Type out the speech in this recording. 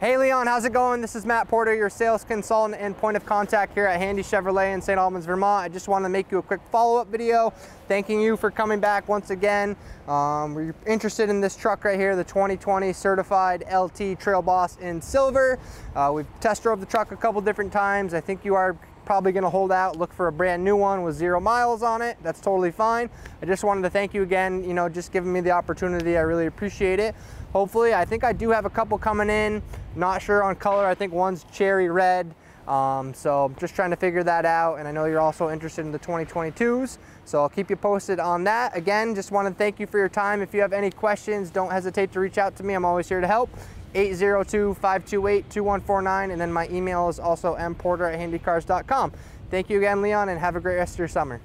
Hey Leon, how's it going? This is Matt Porter, your sales consultant and point of contact here at Handy Chevrolet in St. Albans, Vermont. I just want to make you a quick follow-up video, thanking you for coming back once again. Um, we're interested in this truck right here, the 2020 certified LT Trail Boss in silver. Uh, we've test drove the truck a couple different times. I think you are probably gonna hold out, look for a brand new one with zero miles on it. That's totally fine. I just wanted to thank you again, you know, just giving me the opportunity. I really appreciate it. Hopefully, I think I do have a couple coming in. Not sure on color. I think one's cherry red. Um, so just trying to figure that out. And I know you're also interested in the 2022s. So I'll keep you posted on that. Again, just want to thank you for your time. If you have any questions, don't hesitate to reach out to me. I'm always here to help. 802-528-2149 and then my email is also mporter at handycars.com. Thank you again, Leon, and have a great rest of your summer.